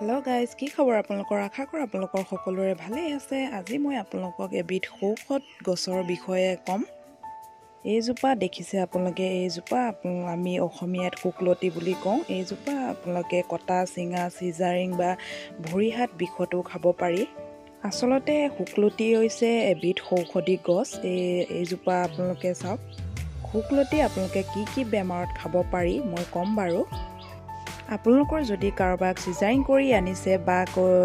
Hello guys কি খবৰ আপোনালোকৰ? আশা কৰোঁ আপোনালোকৰ সকলোৰে ভালেই আছে। আজি মই আপোনালোকক এবিধ সৌষত গছৰ বিষয়ে ক'ম। এইজোপা দেখিছে আপোনালোকে এইজোপা আমি অসমীয়াত শুকলতি বুলি কওঁ। এইজোপা আপোনালোকে কটা চিঙা চিজাৰিং বা ভৰি হাত বিষতো খাব পাৰি। আচলতে শুকলতি হৈছে এবিধ ঔষধি গছ। এই এইজোপা আপোনালোকে চাওক। শুকলতি আপোনালোকে কি কি বেমাৰত খাব পাৰি মই ক'ম বাৰু। আপোনালোকৰ যদি কাৰোবাক চিজাৰিং কৰি আনিছে বা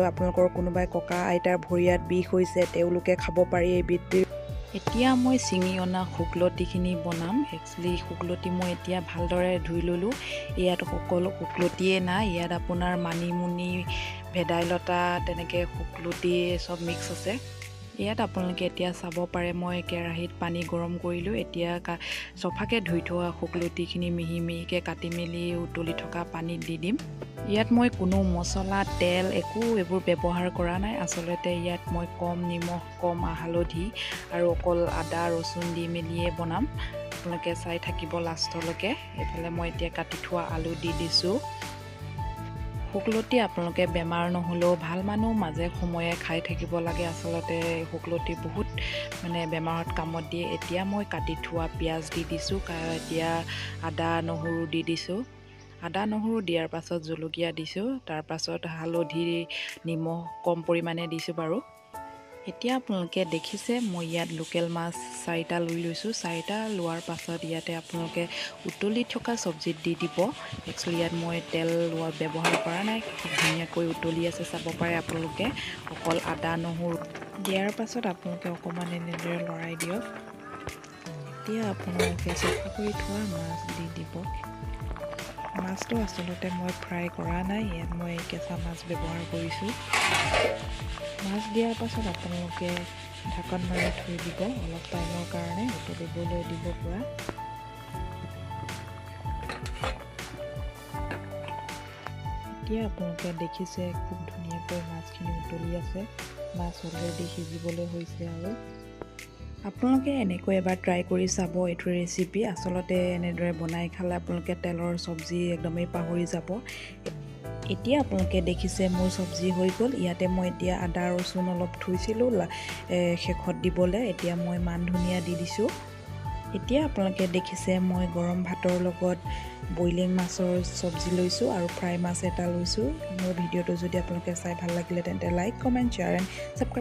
আপোনালোকৰ কোনোবাই ককা আইতাৰ ভৰিয়াত বিষ হৈছে তেওঁলোকে খাব পাৰি এবিধ এতিয়া মই ছিঙি অনা শুকলতিখিনি বনাম। একচুৱেলি শুকলতি মই এতিয়া ভালদৰে ধুই ল'লোঁ। ইয়াত সকলো শুকলতিয়ে নাই ইয়াত আপোনাৰ মানিমুনি ভেদাইলতা তেনেকৈ শুকলতি চব মিক্স আছে। ইয়াত আপোনালোকে এতিয়া চাব পাৰে মই কেৰাহীত পানী গৰম কৰিলোঁ। এতিয়া চফাকৈ ধুই থোৱা শুকলতিখিনি মিহি মিহিকৈ কাটি মেলি উতলি থকা পানীত দি দিম। ইয়াত মই কোনো মছলা তেল একো এইবোৰ ব্যৱহাৰ কৰা নাই। আচলতে ইয়াত মই কম নিমখ কম হালধি আৰু অকল আদা ৰচুন দি মেলিয়ে বনাম। আপোনালোকে চাই থাকিব লাষ্টলৈকে। এইফালে মই এতিয়া কাটি থোৱা আলু দি দিছোঁ। শুকলতি আপোনালোকে বেমাৰ নহ'লেও ভাল মানুহ মাজে সময়ে খাই থাকিব লাগে। আচলতে শুকলতি বহুত মানে বেমাৰত কামত দিয়ে। এতিয়া মই কাটি থোৱা পিঁয়াজ দি দিছোঁ এতিয়া আদা নহৰু দি দিছোঁ। আদা নহৰু দিয়াৰ পাছত জলকীয়া দিছোঁ। তাৰপাছত হালধি নিমখ কম পৰিমাণে দিছোঁ বাৰু। এতিয়া আপোনালোকে দেখিছে মই ইয়াত লোকেল মাছ চাৰিটা লৈ লৈছোঁ। চাৰিটা লোৱাৰ পাছত ইয়াতে আপোনালোকে উতলি থকা চব্জিত দি দিব। একচুৱেলি ইয়াত মই তেল লোৱা ব্যৱহাৰ কৰা নাই। খুব ধুনীয়াকৈ উতলি আছে চাব পাৰে আপোনালোকে। অকল আদা নহৰু দিয়াৰ পাছত আপোনালোকে অকণমান এনেদৰে লৰাই দিয়ক। এতিয়া আপোনালোকে চফা কৰি থোৱা মাছ দি দিব। মাছটো আচলতে মই ফ্ৰাই কৰা নাই ইয়াত মই কেঁচা মাছ ব্যৱহাৰ কৰিছোঁ। মাছ দিয়াৰ পাছত আপোনালোকে ঢাকন মাৰি থৈ দিব অলপ টাইমৰ কাৰণে উতলিবলৈ দিব পূৰা। এতিয়া আপোনালোকে দেখিছে খুব ধুনীয়াকৈ মাছখিনি উতলি আছে মাছ অলৰেডি সিজিবলৈ হৈছে আৰু। আপোনালোকে এনেকৈ এবাৰ ট্ৰাই কৰি চাব এইটো ৰেচিপি আচলতে এনেদৰে বনাই খালে আপোনালোকে তেলৰ চব্জি একদমেই পাহৰি যাব। এতিয়া আপোনালোকে দেখিছে মোৰ চব্জি হৈ গ'ল। ইয়াতে মই এতিয়া আদা ৰচুন অলপ থৈছিলোঁ শেষত দিবলৈ। এতিয়া মই মান ধনিয়া দি দিছোঁ। এতিয়া আপোনালোকে দেখিছে মই গৰম ভাতৰ লগত বইলিং মাছৰ চব্জি লৈছোঁ আৰু ফ্ৰাই মাছ এটা লৈছোঁ। মোৰ ভিডিঅ'টো যদি আপোনালোকে চাই ভাল লাগিলে তেন্তে like comment share and subscribe